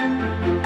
Música